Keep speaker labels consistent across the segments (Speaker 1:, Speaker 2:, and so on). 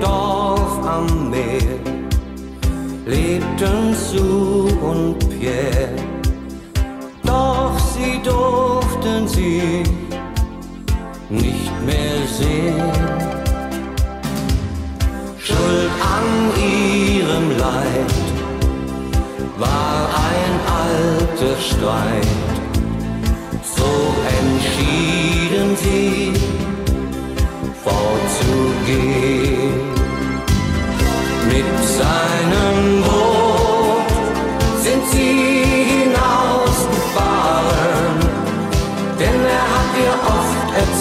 Speaker 1: Dorf am Meer lebten Sue und Pierre. Doch sie durften sie nicht mehr sehen. Schuld an ihrem Leid war ein alter Streit, so entschieden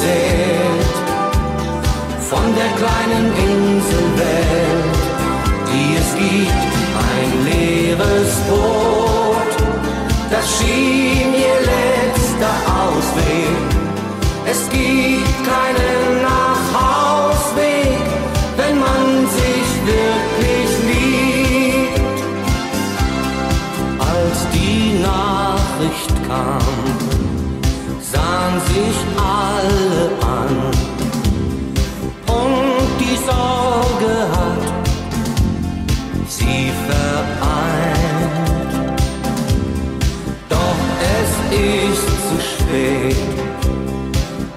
Speaker 1: erzählt von der kleinen Inselwelt, die es gibt, ein leeres Boot, das schien ihr letzter Ausweg. Es gibt keinen Nachhausweg, wenn man sich wirklich liebt. Als die Nachricht kam, sahen sich alle ist zu spät,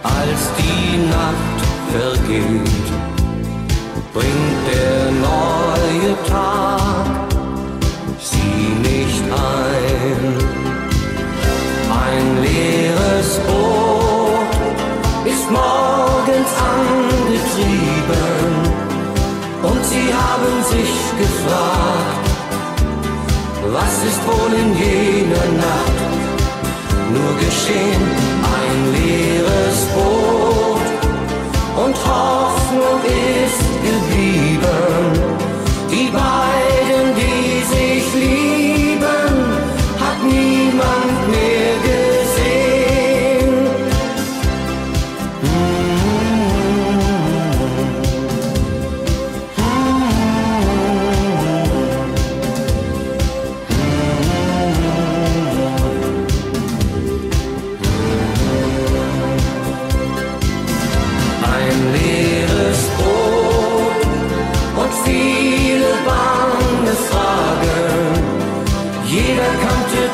Speaker 1: als die Nacht vergeht, bringt der neue Tag sie nicht ein. Ein leeres Boot ist morgens angetrieben und sie haben sich gefragt, was ist wohl in jener Nacht nur geschehen? Ein leeres Boot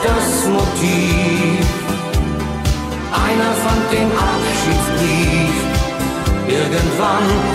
Speaker 1: das Motiv. Einer fand den Abschiedsbrief. Irgendwann